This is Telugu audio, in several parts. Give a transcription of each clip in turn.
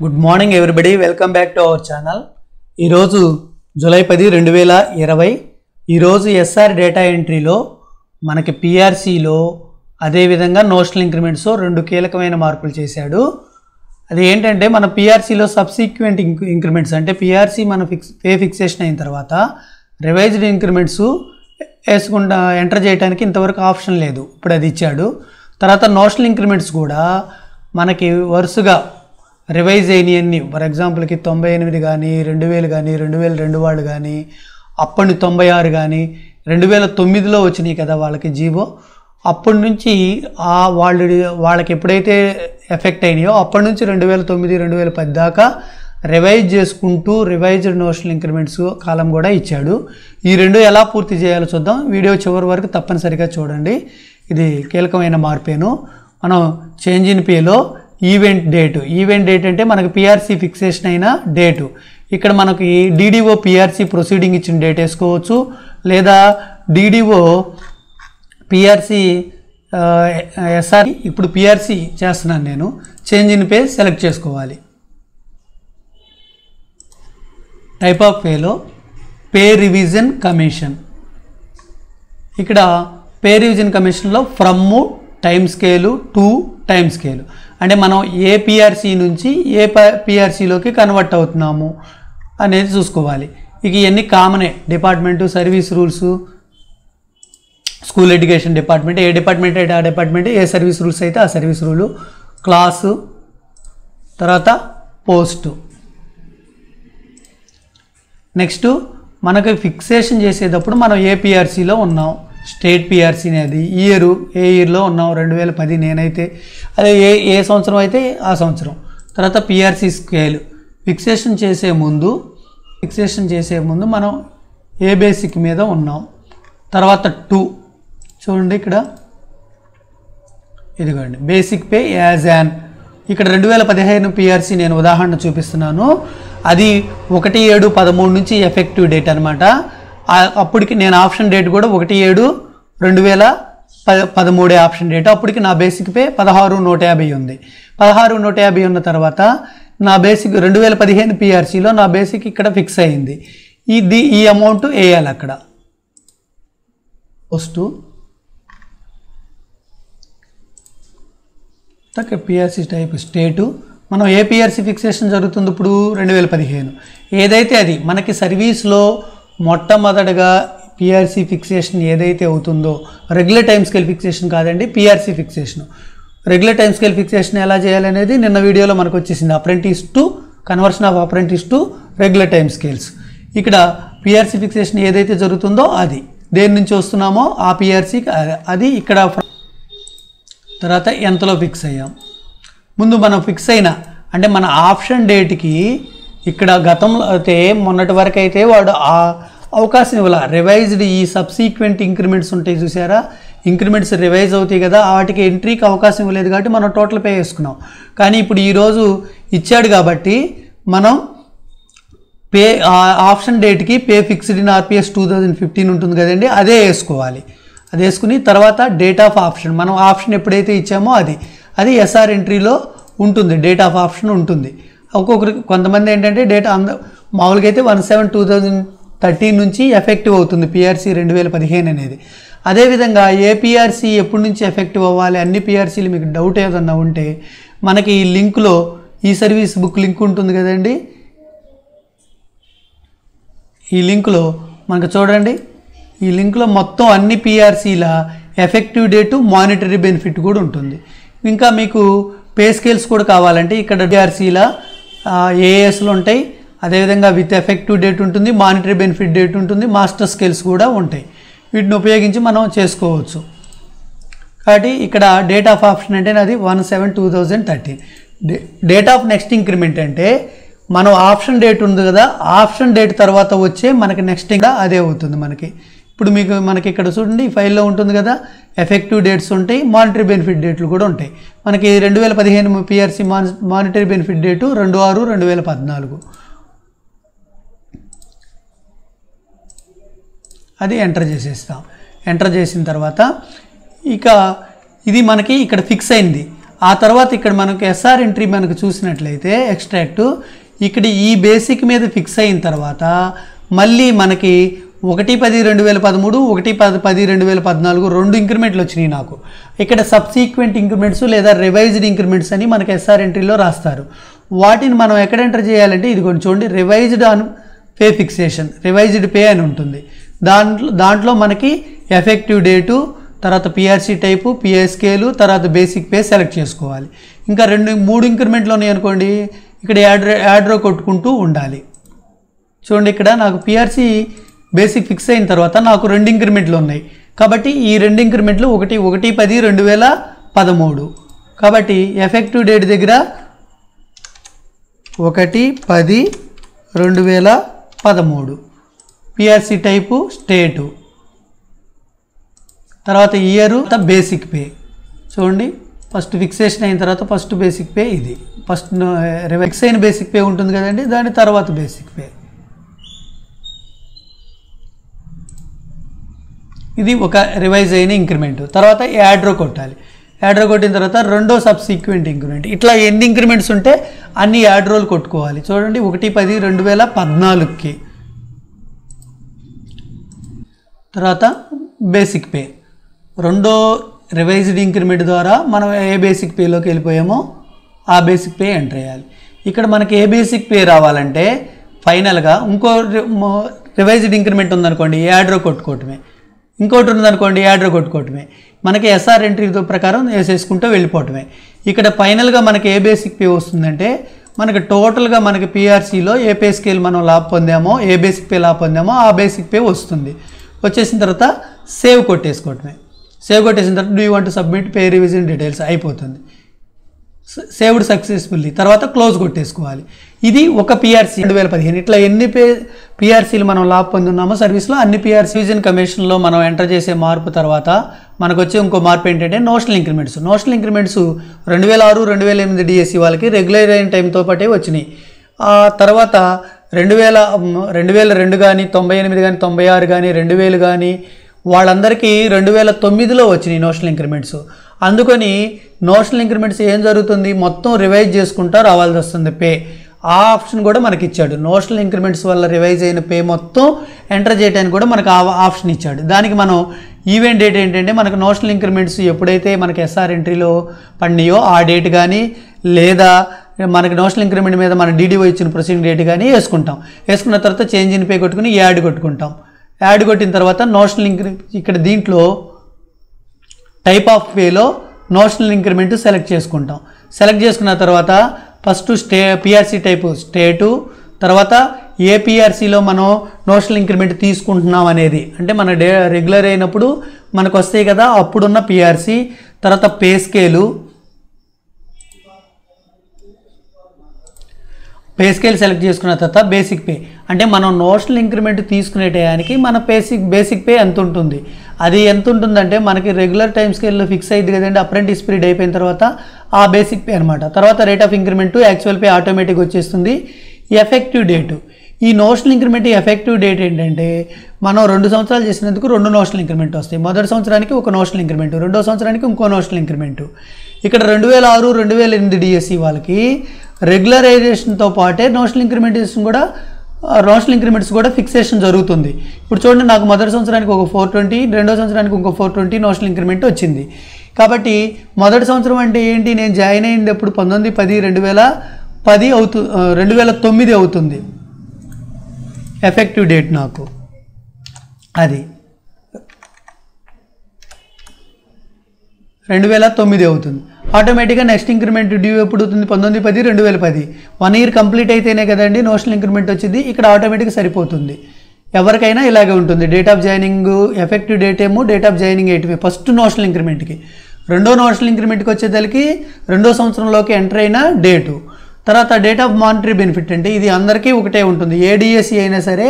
Good morning everybody welcome back to our channel ఈరోజు జూలై పది రెండు వేల ఇరవై. ఈరోజు ఎస్ఆర్ డేటా ఎంట్రీలో మనకి పిఆర్సీలో అదేవిధంగా నోషనల్ ఇంక్రిమెంట్స్ రెండు కీలకమైన మార్పులు చేశాడు. అది ఏంటంటే మన పిఆర్సీలో సబ్సిక్వెంట్ ఇంక్ ఇంక్రిమెంట్స్ అంటే పిఆర్సీ మన ఫిక్స్ పే ఫిక్సేషన్ అయిన తర్వాత రివైజ్డ్ ఇంక్రిమెంట్స్ వేసుకుంటా ఎంటర్ చేయడానికి ఇంతవరకు ఆప్షన్ లేదు. ఇప్పుడు అది ఇచ్చాడు. తర్వాత నోషనల్ ఇంక్రిమెంట్స్ కూడా మనకి వరుసగా రివైజ్ అయినవన్నీ ఫర్ ఎగ్జాంపుల్కి తొంభై ఎనిమిది కానీ రెండు వేలు కానీ రెండు వేల రెండు వాళ్ళు కానీ అప్పటి తొంభై ఆరు కానీ రెండు వేల తొమ్మిదిలో వచ్చినాయి కదా వాళ్ళకి జీవో. అప్పటి నుంచి ఆ వాళ్ళు వాళ్ళకి ఎప్పుడైతే ఎఫెక్ట్ అయినాయో అప్పటి నుంచి రెండు వేల తొమ్మిది రెండు వేల పది దాకా రివైజ్ చేసుకుంటూ రివైజ్డ్ నోషనల్ ఇంక్రిమెంట్స్ కాలం కూడా ఇచ్చాడు. ఈ రెండు ఎలా పూర్తి చేయాలో చూద్దాం. వీడియో చివరి వరకు తప్పనిసరిగా చూడండి. ఇది కీలకమైన మార్పేను. మనం చేంజ్ ఇన్ పేలో ఈవెంట్ డేటు. ఈవెంట్ డేట్ అంటే మనకు పిఆర్సీ ఫిక్సేషన్ అయిన డేటు. ఇక్కడ మనకి డీడీఓ పిఆర్సీ ప్రొసీడింగ్ ఇచ్చిన డేట్ వేసుకోవచ్చు. లేదా డీడీఓ పిఆర్సీ ఎస్ఆర్ ఇప్పుడు పిఆర్సీ చేస్తున్నాను నేను. చేంజ్ ఇన్ పే సెలెక్ట్ చేసుకోవాలి. టైప్ ఆఫ్ పేలో పే రివిజన్ కమిషన్ ఇక్కడ పే రివిజన్ కమిషన్లో from time scale to time scale. అంటే మనం ఏ పిఆర్సీ నుంచి ఏ పిఆర్సీలోకి కన్వర్ట్ అవుతున్నాము అనేది చూసుకోవాలి. ఇక ఇవన్నీ కామనే department service rules school education department ఏ డిపార్ట్మెంట్ అయితే ఆ డిపార్ట్మెంట్ ఏ సర్వీస్ రూల్స్ అయితే ఆ సర్వీస్ రూలు క్లాసు తర్వాత పోస్టు నెక్స్ట్ మనకు ఫిక్సేషన్ చేసేటప్పుడు మనం ఏపీఆర్సీలో ఉన్నాం? స్టేట్ పిఆర్సీ అనేది ఇయర్ ఏ ఇయర్లో ఉన్నాం? రెండు వేల పది నేనైతే. అదే ఏ ఏ సంవత్సరం అయితే ఆ సంవత్సరం. తర్వాత పిఆర్సీ స్కేల్ ఫిక్సేషన్ చేసే ముందు ఫిక్సేషన్ చేసే ముందు మనం ఏ బేసిక్ మీద ఉన్నాం? తర్వాత టూ చూడండి ఇక్కడ. ఇదిగోండి. బేసిక్ పే యాజ్ యాన్ ఇక్కడ రెండు వేల పదిహేను పిఆర్సీ నేను ఉదాహరణ చూపిస్తున్నాను. అది ఒకటి ఏడు పదమూడు నుంచి ఎఫెక్టివ్ డేట్ అనమాట అప్పటికి నేను ఆప్షన్ డేట్ కూడా ఒకటి ఏడు రెండు వేల పద పదమూడే ఆప్షన్ డేట్. అప్పటికి నా బేసిక్ పే పదహారు నూట యాభై ఉంది. పదహారు నూట యాభై ఉన్న తర్వాత నా బేసిక్ రెండు వేల పదిహేను పిఆర్సీలో నా బేసిక్ ఇక్కడ ఫిక్స్ అయింది. ఇది ఈ అమౌంట్ వేయాలి అక్కడ. పోస్టు తక్క పిఆర్సీ టైప్ స్టేటు మనం ఏ పిఆర్సీ ఫిక్సేషన్ జరుగుతుంది ఇప్పుడు? రెండు వేల పదిహేను. ఏదైతే అది మనకి సర్వీస్లో మొట్టమొదటగా పిఆర్సీ ఫిక్సేషన్ ఏదైతే అవుతుందో రెగ్యులర్ టైం స్కేల్ ఫిక్సేషన్ కాదండి PRC fixation regular time scale fixation ఎలా చేయాలనేది నిన్న వీడియోలో మనకు వచ్చేసింది. Apprentice to conversion of apprentice to regular time scales ఇక్కడ పిఆర్సీ ఫిక్సేషన్ ఏదైతే జరుగుతుందో అది. దేని నుంచి వస్తున్నామో ఆ పిఆర్సీ అది ఇక్కడ తర్వాత ఎంతలో ఫిక్స్ అయ్యాం. ముందు మనం ఫిక్స్ అయిన అంటే మన ఆప్షన్ డేట్కి ఇక్కడ గతంలో అయితే మొన్నటి వరకు అయితే వాడు ఆ అవకాశం ఇవ్వాల. రివైజ్డ్ ఈ సబ్సీక్వెంట్ ఇంక్రిమెంట్స్ ఉంటాయి చూసారా? ఇంక్రిమెంట్స్ రివైజ్ అవుతాయి కదా వాటికి ఎంట్రీకి అవకాశం ఇవ్వలేదు కాబట్టి మనం టోటల్ పే చేసుకున్నాం. కానీ ఇప్పుడు ఈరోజు ఇచ్చాడు కాబట్టి మనం పే ఆప్షన్ డేట్కి pay fixed in RPS two thousand fifteen ఉంటుంది కదండి అదే వేసుకోవాలి. అది వేసుకుని తర్వాత డేట్ ఆఫ్ ఆప్షన్ మనం ఆప్షన్ ఎప్పుడైతే ఇచ్చామో అది. అది ఎస్ఆర్ ఎంట్రీలో ఉంటుంది డేట్ ఆఫ్ ఆప్షన్ ఉంటుంది. ఒక్కొక్కరికి కొంతమంది ఏంటంటే డేటా అంద మామూలుగా అయితే one seven two thousand thirteen నుంచి ఎఫెక్టివ్ అవుతుంది పిఆర్సీ రెండు వేల పదిహేను అనేది. అదేవిధంగా ఏ పిఆర్సీ ఎప్పటి నుంచి ఎఫెక్టివ్ అవ్వాలి అన్ని పిఆర్సీలు మీకు డౌట్ ఏదన్నా ఉంటే మనకి ఈ లింక్లో ఈ సర్వీస్ బుక్ లింక్ ఉంటుంది కదండి? ఈ లింక్లో మనకు చూడండి. ఈ లింక్లో మొత్తం అన్ని పిఆర్సీల ఎఫెక్టివ్ డేటు మానిటరీ బెనిఫిట్ కూడా ఉంటుంది. ఇంకా మీకు పే స్కేల్స్ కూడా కావాలంటే ఇక్కడ పిఆర్సీల ఏఎస్లు ఉంటాయి. అదేవిధంగా విత్ ఎఫెక్టివ్ డేట్ ఉంటుంది మానిటరీ బెనిఫిట్ డేట్ ఉంటుంది మాస్టర్ స్కేల్స్ కూడా ఉంటాయి. వీటిని ఉపయోగించి మనం చేసుకోవచ్చు. కాబట్టి ఇక్కడ డేట్ ఆఫ్ ఆప్షన్ అంటే అది one seven two thousand thirteen date of next increment అంటే మనం ఆప్షన్ డేట్ ఉంది కదా ఆప్షన్ డేట్ తర్వాత వచ్చే మనకి నెక్స్ట్ ఇంకా అదే అవుతుంది మనకి. ఇప్పుడు మీకు మనకి ఇక్కడ చూడండి ఫైల్లో ఉంటుంది కదా ఎఫెక్టివ్ డేట్స్ ఉంటాయి మానిటరీ బెనిఫిట్ డేట్లు కూడా ఉంటాయి. మనకి రెండు వేల పదిహేను పిఆర్సీ మాన్ మానిటరీ బెనిఫిట్ డేటు రెండు ఆరు రెండు వేల పద్నాలుగు. అది ఎంటర్ చేసేస్తాం. ఎంటర్ చేసిన తర్వాత ఇక ఇది మనకి ఇక్కడ ఫిక్స్ అయింది. ఆ తర్వాత ఇక్కడ మనకు ఎస్ఆర్ ఎంట్రీ మనకు చూసినట్లయితే ఎక్స్ట్రాక్ట్ ఇక్కడ ఈ బేసిక్ మీద ఫిక్స్ అయిన తర్వాత మళ్ళీ మనకి ఒకటి పది రెండు వేల పదమూడు ఒకటి పది పది రెండు వేల పద్నాలుగు రెండు ఇంక్రిమెంట్లు వచ్చినాయి నాకు. ఇక్కడ సబ్సీక్వెంట్ ఇంక్రిమెంట్స్ లేదా రివైజ్డ్ ఇంక్రిమెంట్స్ అని మనకి ఎస్ఆర్ ఎంట్రీలో రాస్తారు. వాటిని మనం ఎక్కడ ఎంటర్ చేయాలంటే ఇది కొంచెం చూడండి revised on pay fixation revised pay అని ఉంటుంది. దాంట్లో దాంట్లో మనకి ఎఫెక్టివ్ డేటు తర్వాత పిఆర్సీ టైపు పిఎస్కేలు తర్వాత బేసిక్ పే సెలెక్ట్ చేసుకోవాలి. ఇంకా రెండు మూడు ఇంక్రిమెంట్లు ఉన్నాయి అనుకోండి ఇక్కడ యాడ్రో యాడ్రో కొట్టుకుంటూ ఉండాలి. చూడండి ఇక్కడ నాకు పిఆర్సీ బేసిక్ ఫిక్స్ అయిన తర్వాత నాకు రెండు ఇంక్రిమెంట్లు ఉన్నాయి. కాబట్టి ఈ రెండు ఇంక్రిమెంట్లు ఒకటి ఒకటి పది రెండు వేల పదమూడు. కాబట్టి ఎఫెక్టివ్ డేట్ దగ్గర ఒకటి పది రెండు వేల పదమూడు. PRC type state. తర్వాత ఇయర్ బేసిక్ పే. చూడండి ఫస్ట్ ఫిక్సేషన్ అయిన తర్వాత ఫస్ట్ బేసిక్ పే ఇది. ఫస్ట్ ఫిక్స్ అయిన బేసిక్ పే ఉంటుంది కదండి దాని తర్వాత బేసిక్ పే. ఇది ఒక రివైజ్ అయిన ఇంక్రిమెంట్ తర్వాత యాడ్రో కొట్టాలి. యాడ్రో కొట్టిన తర్వాత రెండో సబ్సీక్వెంట్ ఇంక్రిమెంట్ ఇట్లా ఎన్ని ఇంక్రిమెంట్స్ ఉంటే అన్ని యాడ్రోలు కొట్టుకోవాలి. చూడండి ఒకటి పది రెండు వేల పద్నాలుగుకి. తర్వాత బేసిక్ పే రెండో రివైజ్డ్ ఇంక్రిమెంట్ ద్వారా మనం ఏ బేసిక్ పేలోకి వెళ్ళిపోయామో ఆ బేసిక్ పే ఎంటర్ చేయాలి. ఇక్కడ మనకి ఏ బేసిక్ పే రావాలంటే ఫైనల్గా ఇంకో రివైజ్డ్ ఇంక్రిమెంట్ ఉందనుకోండి యాడ్రో కొట్టుకోవటమే. ఇంకోటి ఉందనుకోండి యాడ్రో కొట్టుకోవటమే. మనకి ఎస్ఆర్ ఎంట్రీ ప్రకారం వేసేసుకుంటూ వెళ్ళిపోవటమే. ఇక్కడ ఫైనల్గా మనకి ఏ బేసిక్ పే వస్తుందంటే మనకి టోటల్గా మనకి పిఆర్సీలో ఏ పే స్కేల్ మనం లాభ పొందామో ఏ బేసిక్ పే లాభ పొందామో ఆ బేసిక్ పే వస్తుంది. వచ్చేసిన తర్వాత సేవ్ కొట్టేసుకోవటమే. సేవ్ కొట్టేసిన తర్వాత do you want submit pay revision details అయిపోతుంది. సేవ్డ్ సక్సెస్ఫుల్లీ తర్వాత క్లోజ్ కొట్టేసుకోవాలి. ఇది ఒక పిఆర్సీ రెండు వేల పదిహేను. ఇట్లా ఎన్ని పే పిఆర్సీలు మనం లాభ పొందున్నామో సర్వీస్లో అన్ని పిఆర్సీ విజన్ కమిషన్లో మనం ఎంటర్ చేసే మార్పు తర్వాత మనకు వచ్చే ఇంకో మార్పు ఏంటంటే నోషనల్ ఇంక్రిమెంట్స్ నోషనల్ ఇంక్రిమెంట్స్ రెండు వేల ఆరు రెండు వేల ఎనిమిది డిఎస్సి వాళ్ళకి రెగ్యులర్ అయిన టైంతో పాటే వచ్చినాయి. ఆ తర్వాత రెండు వేల రెండు వేల రెండు కానీ తొంభై ఎనిమిది కానీ తొంభై ఆరు కానీ రెండు వేలు కానీ వాళ్ళందరికీ రెండు వేల తొమ్మిదిలో వచ్చినాయి నోషనల్ ఇంక్రిమెంట్స్ అందుకని నోషనల్ ఇంక్రిమెంట్స్ ఏం జరుగుతుంది? మొత్తం రివైజ్ చేసుకుంటా రావాల్సి వస్తుంది పే. ఆ ఆప్షన్ కూడా మనకి ఇచ్చాడు నోషనల్ ఇంక్రిమెంట్స్ వల్ల రివైజ్ అయిన పే మొత్తం ఎంటర్ చేయడానికి కూడా మనకు ఆ ఆప్షన్ ఇచ్చాడు. దానికి మనం ఈవెంట్ డేట్ ఏంటంటే మనకు నోషనల్ ఇంక్రిమెంట్స్ ఎప్పుడైతే మనకి ఎస్ఆర్ ఎంట్రీలో పడినాయో ఆ డేట్ కానీ లేదా మనకి నోషనల్ ఇంక్రిమెంట్ మీద మన డీడీఓ ఇచ్చిన ప్రొసీడింగ్ డేట్ కానీ వేసుకుంటాం. వేసుకున్న తర్వాత చేంజ్ ఇన్ పే కొట్టుకుని యాడ్ కొట్టుకుంటాం. యాడ్ కొట్టిన తర్వాత నోషనల్ ఇంక్రి ఇక్కడ దీంట్లో టైప్ ఆఫ్ పేలో నోషనల్ ఇంక్రిమెంట్ సెలెక్ట్ చేసుకుంటాం. సెలెక్ట్ చేసుకున్న తర్వాత first stay PRC type state తర్వాత ఏ పిఆర్సీలో మనం నోషనల్ ఇంక్రిమెంట్ తీసుకుంటున్నాం అనేది. అంటే మన డే రెగ్యులర్ అయినప్పుడు మనకు వస్తాయి కదా అప్పుడున్న పిఆర్సీ తర్వాత pay scale pay scale select చేసుకున్న తర్వాత బేసిక్ పే అంటే మనం నోషనల్ ఇంక్రిమెంట్ తీసుకునే టయానికి మన బేసిక్ బేసిక్ పే ఎంత ఉంటుంది? అది ఎంత ఉంటుందంటే మనకి రెగ్యులర్ టైం స్కేల్లో ఫిక్స్ అయ్యింది కదండి అప్రెంటిస్ పీరియడ్ అయిపోయిన తర్వాత ఆ బేసిక్ పే అనమాట తర్వాత rate of increment actual pay automatic వచ్చేస్తుంది. ఎఫెక్టివ్ డేటు ఈ నోషనల్ ఇంక్రిమెంట్ ఎఫెక్టివ్ డేట్ ఏంటంటే మనం రెండు సంవత్సరాలు చేసినందుకు రెండు నోషనల్ ఇంక్రిమెంట్ వస్తాయి. మొదటి సంవత్సరానికి ఒక నోషనల్ ఇంక్రిమెంట్ రెండో సంవత్సరానికి ఇంకో నోషనల్ ఇంక్రిమెంట్ ఇక్కడ రెండు వేల ఆరు రెండు వేల ఎనిమిది డిఎస్సి వాళ్ళకి రెగ్యులరైజేషన్తో పాటే నోషనల్ ఇంక్రిమెంటేషన్ కూడా నోషనల్ ఇంక్రిమెంట్స్ కూడా ఫిక్సేషన్ జరుగుతుంది. ఇప్పుడు చూడండి నాకు మొదటి సంవత్సరానికి ఒక ఫోర్ ట్వంటీ రెండో సంవత్సరానికి ఇంకో ఫోర్ ట్వంటీ నోషనల్ ఇంక్రిమెంట్ వచ్చింది. కాబట్టి మొదటి సంవత్సరం అంటే ఏంటి? నేను జాయిన్ అయింది ఎప్పుడు? పంతొమ్మిది పది రెండు వేల పది అవుతు రెండు వేల తొమ్మిది అవుతుంది. ఎఫెక్టివ్ డేట్ నాకు. అది. రెండు వేల తొమ్మిది అవుతుంది. ఆటోమేటిక్గా నెక్స్ట్ ఇంక్రిమెంట్ డ్యూ ఎప్పుడు అవుతుంది? పంతొమ్మిది పది రెండు వేల పది. వన్ ఇయర్ కంప్లీట్ అయితేనే కదండి నోషనల్ ఇంక్రిమెంట్ వచ్చింది ఇక్కడ ఆటోమేటిక్గా సరిపోతుంది. ఎవరికైనా ఇలాగే ఉంటుంది. Date of joining effective date ఏమో డేట్ ఆఫ్ జాయినింగ్ ఎయిట్వే ఫస్ట్ నోషనల్ ఇంక్రిమెంట్కి రెండో నోషనల్ ఇంక్రిమెంట్కి వచ్చేసరికి రెండో సంవత్సరంలోకి ఎంటర్ అయిన డేటు తర్వాత డేట్ ఆఫ్ మానిటరీ బెనిఫిట్ అంటే ఇది అందరికీ ఒకటే ఉంటుంది. ఏడిఎస్సి అయినా సరే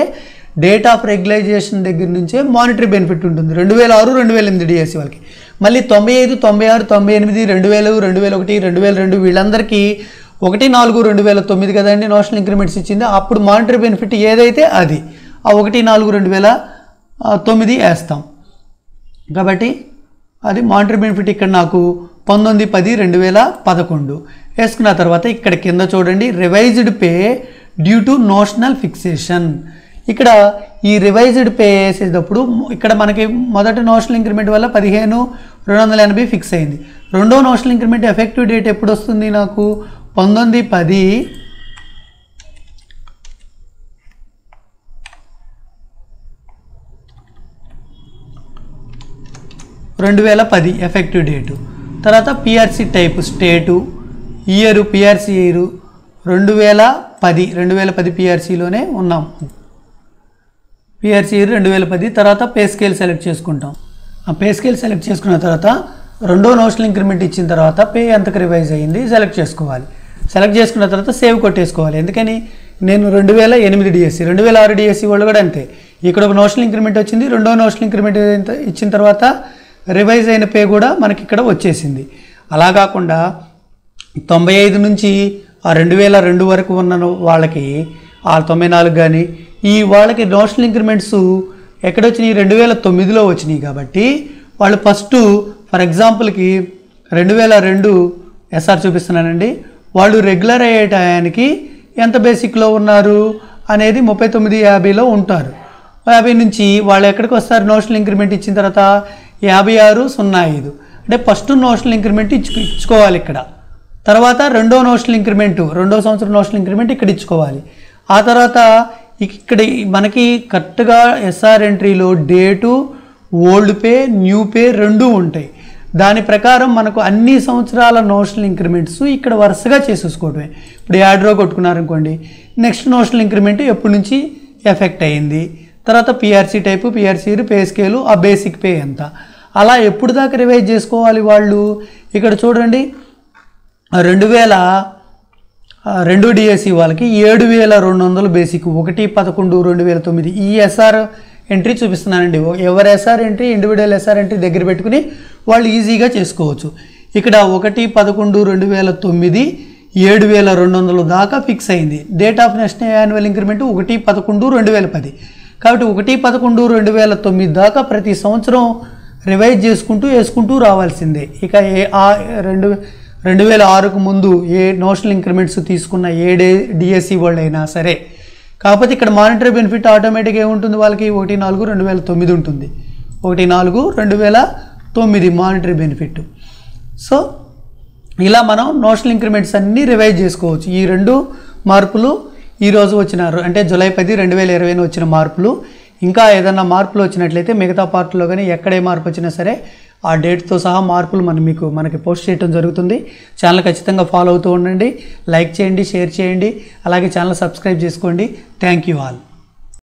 డేట్ ఆఫ్ రెగ్యులైజేషన్ దగ్గర నుంచే మానిటరీ బెనిఫిట్ ఉంటుంది. రెండు వేల ఆరు రెండు వేల ఎనిమిది డిఎస్సి వాళ్ళకి. మళ్ళీ తొంభై ఐదు తొంభై ఆరు తొంభై ఎనిమిది రెండు వేలు రెండు వేల ఒకటి రెండు వేల రెండు వీళ్ళందరికీ ఒకటి నాలుగు రెండు వేల తొమ్మిది కదండి నోషనల్ ఇంక్రిమెంట్స్ ఇచ్చింది. అప్పుడు మానిటరీ బెనిఫిట్ ఏదైతే అది ఆ ఒకటి నాలుగు రెండు వేల తొమ్మిది వేస్తాం. కాబట్టి అది మానిటరీ బెనిఫిట్ ఇక్కడ నాకు పంతొమ్మిది పది రెండు వేల పదకొండు వేసుకున్న తర్వాత ఇక్కడ కింద చూడండి revised pay due to notional fixation ఇక్కడ ఈ రివైజ్డ్ పే వేసేటప్పుడు ఇక్కడ మనకి మొదటి నోషనల్ ఇంక్రిమెంట్ వల్ల పదిహేను రెండు వందల ఎనభై ఫిక్స్ అయింది. రెండో నోషనల్ ఇంక్రిమెంట్ ఎఫెక్టివ్ డేట్ ఎప్పుడు వస్తుంది నాకు? పంతొమ్మిది పది. రెండు వేల పది ఎఫెక్టివ్ డేటు తర్వాత PRC type state year PRC year రెండు వేల పది రెండు వేల పది పిఆర్సీలోనే ఉన్నాం. పిఆర్సీ రెండు వేల పది తర్వాత పే స్కేల్ సెలెక్ట్ చేసుకుంటాం. ఆ పే స్కేల్ సెలెక్ట్ చేసుకున్న తర్వాత రెండో నోషనల్ ఇంక్రిమెంట్ ఇచ్చిన తర్వాత పే ఎంతకు రివైజ్ అయ్యింది సెలెక్ట్ చేసుకోవాలి. సెలెక్ట్ చేసుకున్న తర్వాత సేవ్ కొట్టేసుకోవాలి. ఎందుకని? నేను రెండు వేల ఎనిమిది డిఎస్సి రెండు వేల ఆరు డిఎస్సి వాళ్ళు కూడా అంతే. ఇక్కడ ఒక నోషనల్ ఇంక్రిమెంట్ వచ్చింది రెండో నోషనల్ ఇంక్రిమెంట్ ఇచ్చిన తర్వాత రివైజ్ అయిన పే కూడా మనకి ఇక్కడ వచ్చేసింది. అలా కాకుండా తొంభై ఐదు నుంచి ఆ రెండు వేల రెండు వరకు ఉన్న వాళ్ళకి ఆ తొంభై నాలుగు కానీ ఈ వాళ్ళకి నోషనల్ ఇంక్రిమెంట్స్ ఎక్కడొచ్చినాయి? రెండు వేల తొమ్మిదిలో వచ్చినాయి కాబట్టి వాళ్ళు ఫస్ట్ ఫర్ ఎగ్జాంపుల్కి రెండు వేల రెండు ఎస్ఆర్ చూపిస్తున్నానండి. వాళ్ళు రెగ్యులర్ అయ్యే టయానికి ఎంత బేసిక్లో ఉన్నారు అనేది ముప్పై తొమ్మిది యాభైలో ఉంటారు. యాభై నుంచి వాళ్ళు ఎక్కడికి వస్తారు? నోషనల్ ఇంక్రిమెంట్ ఇచ్చిన తర్వాత యాభై ఆరు సున్నా ఐదు. అంటే ఫస్ట్ నోషనల్ ఇంక్రిమెంట్ ఇచ్చు ఇచ్చుకోవాలి ఇక్కడ. తర్వాత రెండో నోషనల్ ఇంక్రిమెంట్ రెండో సంవత్సరం నోషనల్ ఇంక్రిమెంట్ ఇక్కడ ఇచ్చుకోవాలి. ఆ తర్వాత ఇక్కడ మనకి కరెక్ట్గా SR ఎంట్రీలో date old pay new pay రెండూ ఉంటాయి. దాని ప్రకారం మనకు అన్ని సంవత్సరాల నోషనల్ ఇంక్రిమెంట్స్ ఇక్కడ వరుసగా చేసేసుకోవడమే ఇప్పుడు యాడ్రో కొట్టుకున్నారనుకోండి నెక్స్ట్ నోషనల్ ఇంక్రిమెంట్ ఎప్పటి నుంచి ఎఫెక్ట్ అయ్యింది? తర్వాత PRC type PRC pay scale ఆ బేసిక్ పే ఎంత? అలా ఎప్పుడు దాకా రివైజ్ చేసుకోవాలి వాళ్ళు? ఇక్కడ చూడండి రెండు వేల రెండు డిఎస్సి వాళ్ళకి ఏడు వేల రెండు వందలు బేసిక్ ఒకటి పదకొండు రెండు వేల తొమ్మిది. ఈ ఎస్ఆర్ ఎంట్రీ చూపిస్తున్నానండి. ఓ- ఎవరి SR entry individual SR entry దగ్గర పెట్టుకుని వాళ్ళు ఈజీగా చేసుకోవచ్చు. ఇక్కడ ఒకటి పదకొండు రెండు వేల తొమ్మిది ఏడు వేల రెండు వందలు దాకా ఫిక్స్ అయింది. Date of national annual increment ఒకటి పదకొండు రెండు వేల పది. కాబట్టి ఒకటి పదకొండు రెండు వేల తొమ్మిది దాకా ప్రతి సంవత్సరం రివైజ్ చేసుకుంటూ వేసుకుంటూ రావాల్సిందే. ఇక ఏ ఆ రెండు రెండు వేల ఆరుకు ముందు ఏ నోషనల్ ఇంక్రిమెంట్స్ తీసుకున్న ఏ డే డిఎస్సి వాళ్ళు అయినా సరే. కాకపోతే ఇక్కడ మానిటరీ బెనిఫిట్ ఆటోమేటిక్గా ఏముంటుంది వాళ్ళకి? ఒకటి నాలుగు రెండు వేల తొమ్మిది ఉంటుంది. ఒకటి నాలుగు రెండు వేల తొమ్మిది మానిటరీ బెనిఫిట్. సో ఇలా మనం నోషనల్ ఇంక్రిమెంట్స్ అన్నీ రివైజ్ చేసుకోవచ్చు. ఈ రెండు మార్పులు ఈరోజు వచ్చిన అంటే జూలై పది రెండు వేల ఇరవైన వచ్చిన మార్పులు. ఇంకా ఏదైనా మార్పులు వచ్చినట్లయితే మిగతా పార్ట్లో కానీ ఎక్కడే మార్పు వచ్చినా సరే ఆ డేట్తో సహా మార్పులు మనం మీకు మనకి పోస్ట్ చేయడం జరుగుతుంది. ఛానల్ ఖచ్చితంగా ఫాలో అవుతూ ఉండండి. లైక్ చేయండి షేర్ చేయండి. అలాగే ఛానల్ సబ్స్క్రైబ్ చేసుకోండి. Thank you all